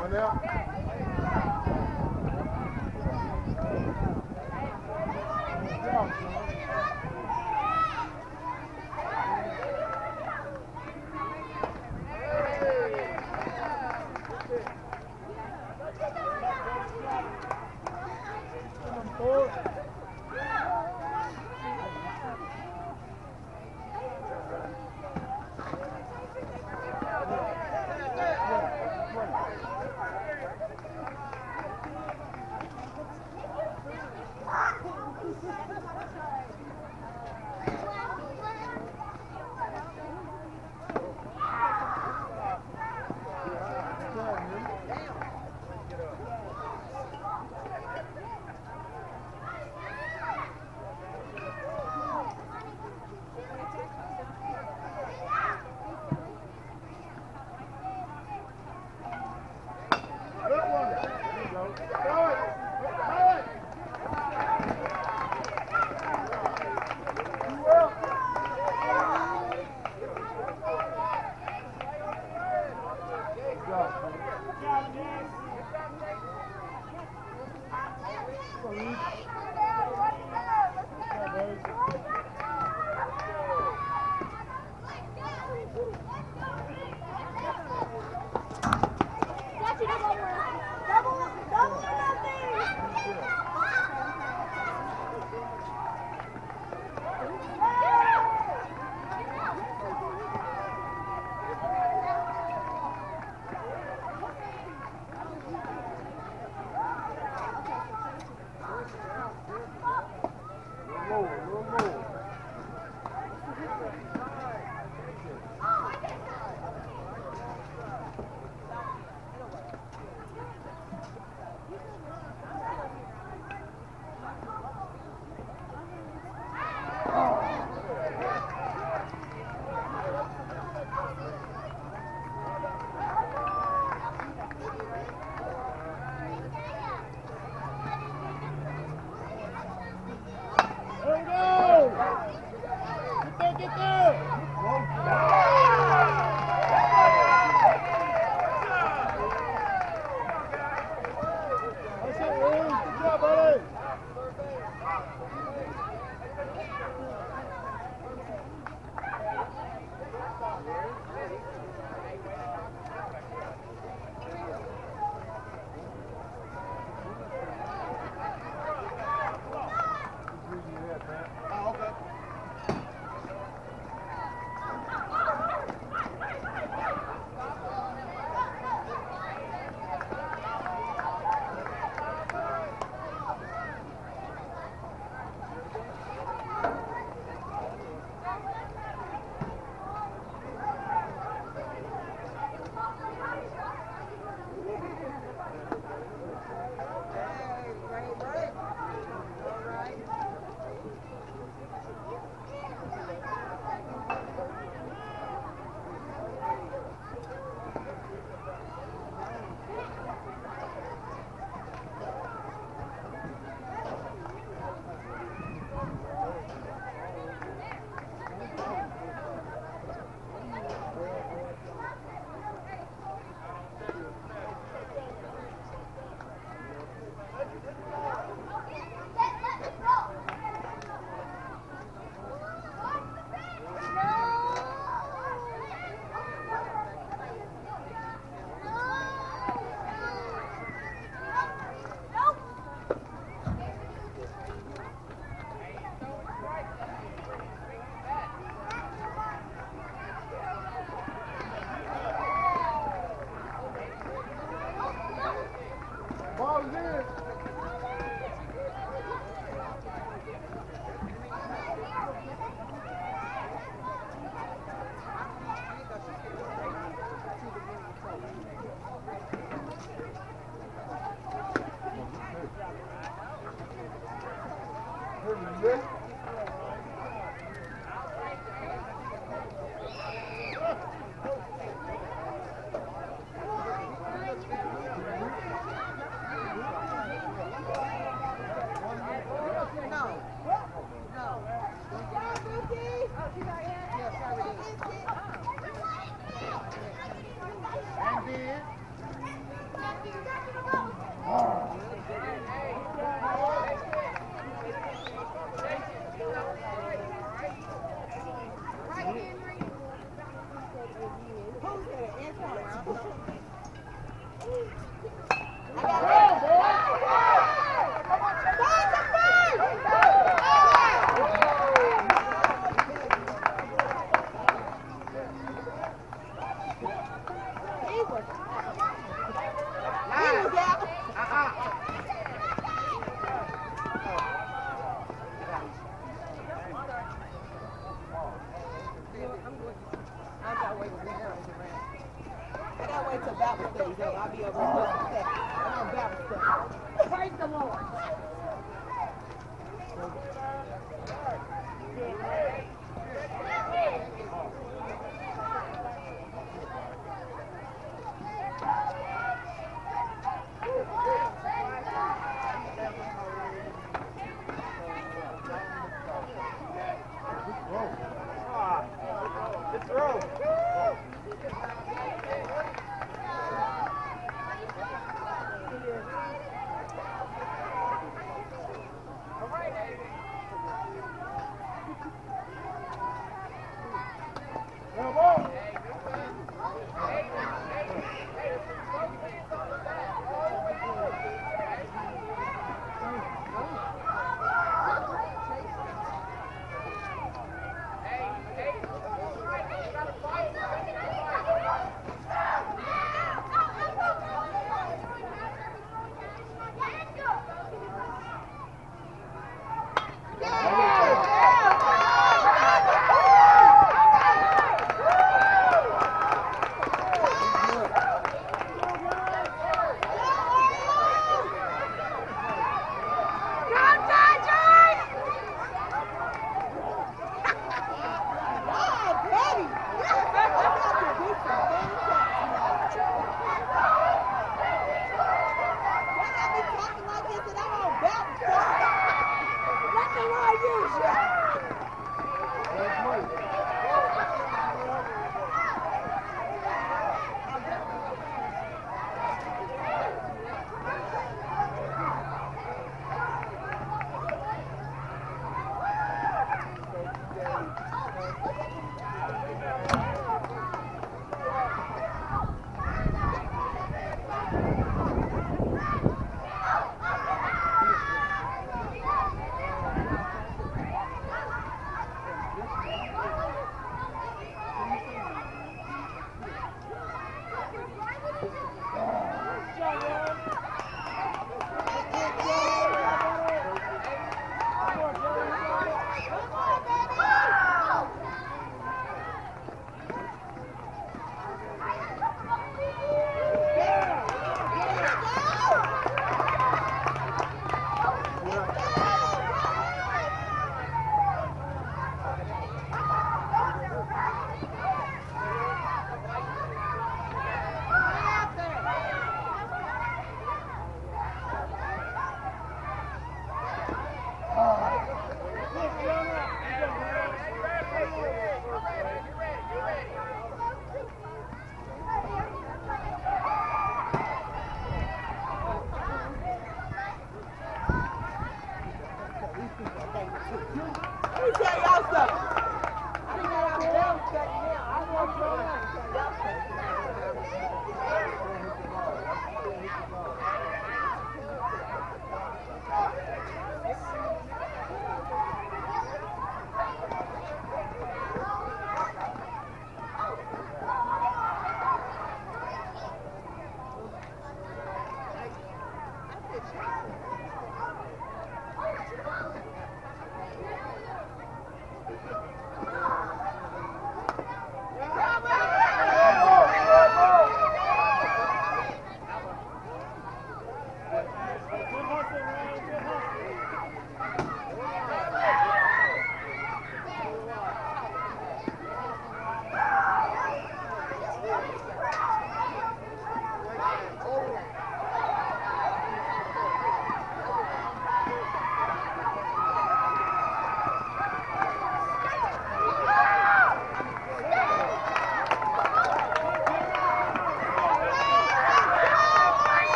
One now.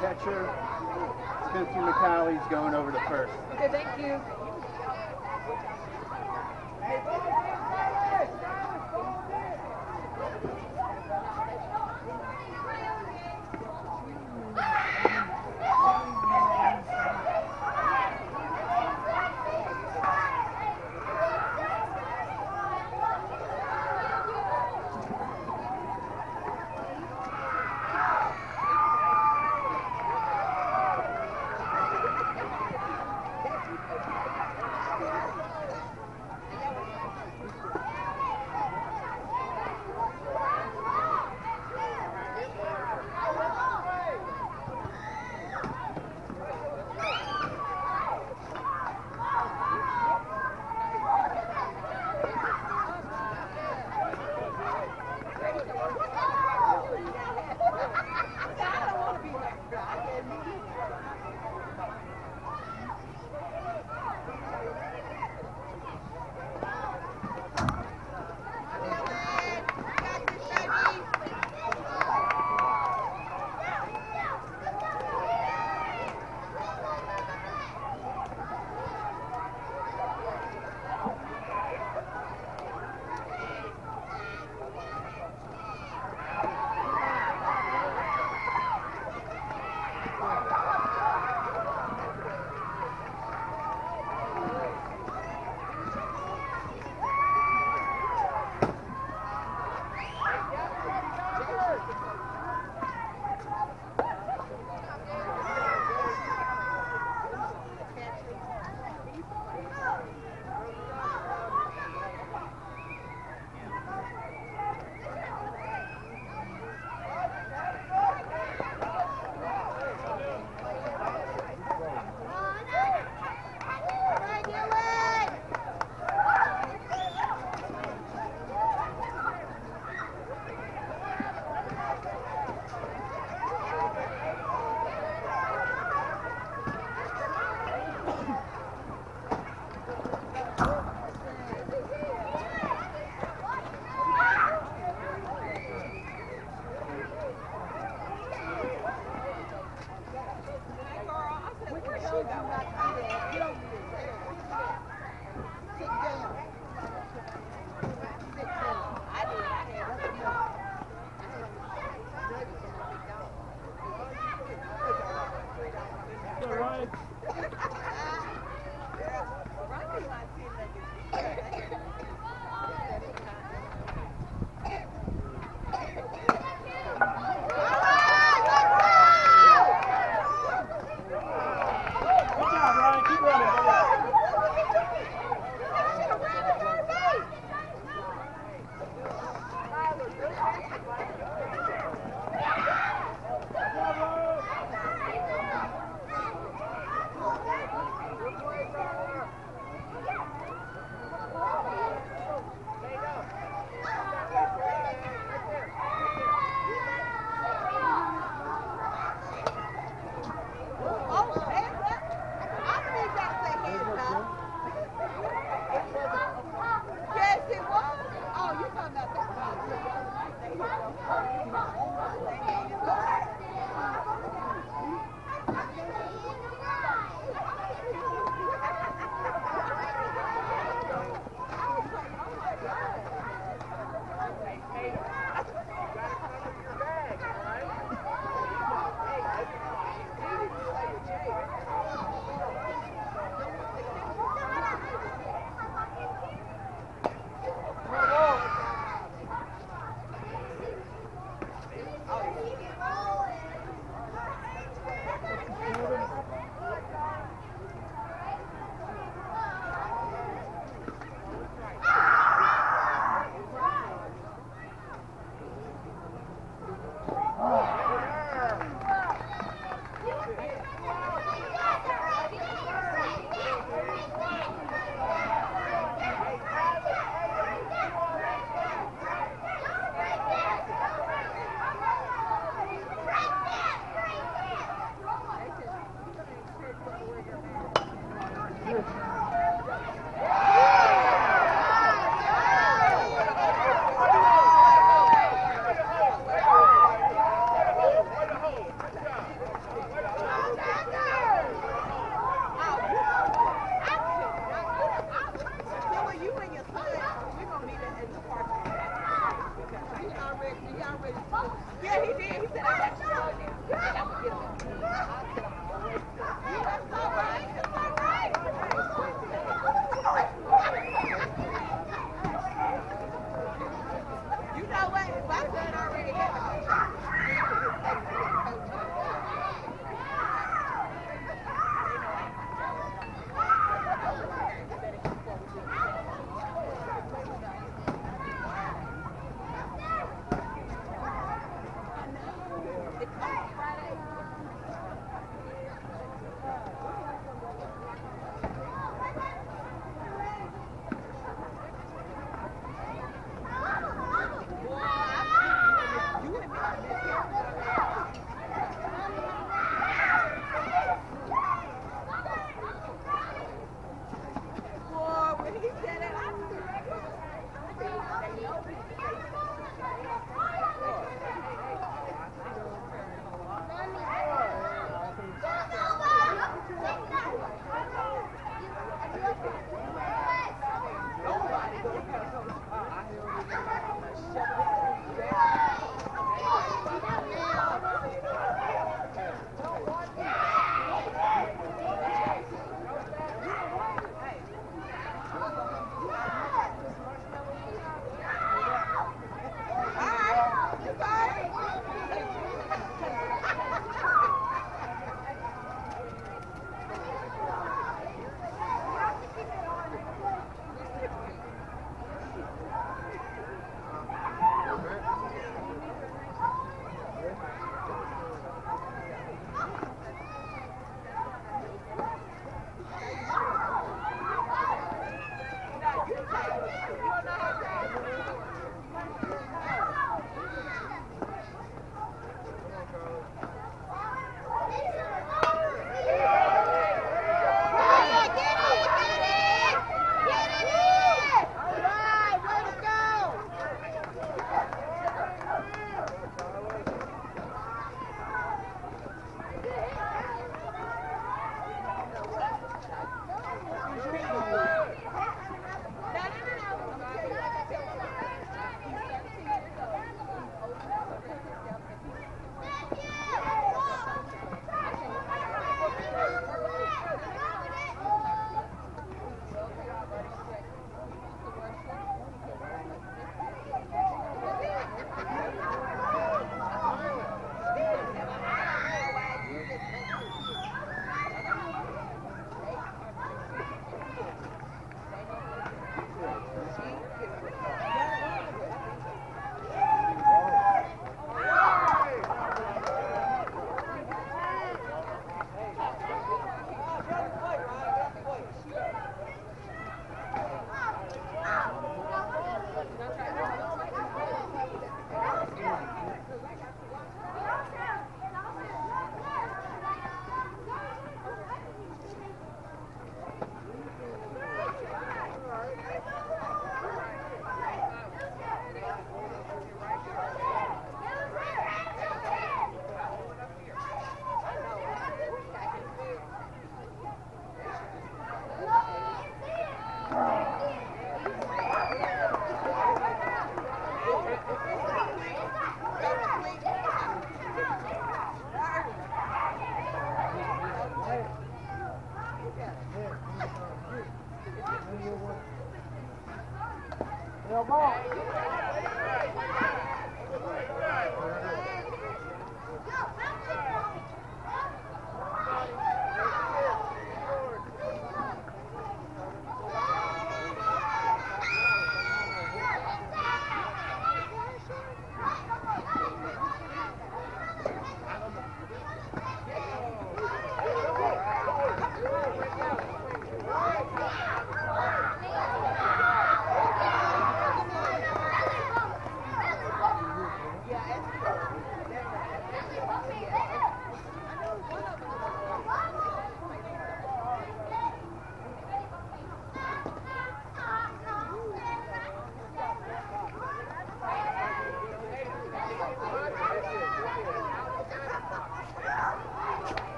Catcher. Spencer McCallie's going over to first.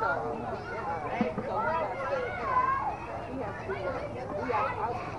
So, yeah. we got